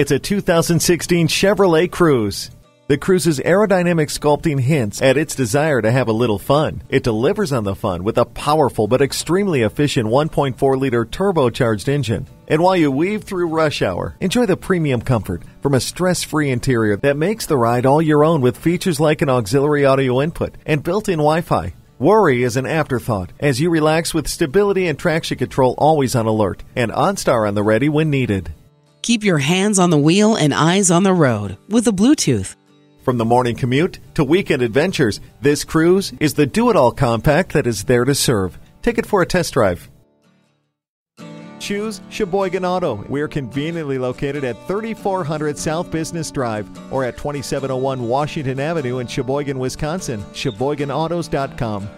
It's a 2016 Chevrolet Cruze. The Cruze's aerodynamic sculpting hints at its desire to have a little fun. It delivers on the fun with a powerful but extremely efficient 1.4 liter turbocharged engine. And while you weave through rush hour, enjoy the premium comfort from a stress free interior that makes the ride all your own with features like an auxiliary audio input and built in Wi Fi. Worry is an afterthought as you relax with stability and traction control always on alert and OnStar on the ready when needed. Keep your hands on the wheel and eyes on the road with the Bluetooth. From the morning commute to weekend adventures, this Cruze is the do it all compact that is there to serve. Take it for a test drive. Choose Sheboygan Auto. We're conveniently located at 3400 South Business Drive or at 2701 Washington Avenue in Sheboygan, Wisconsin. SheboyganAutos.com.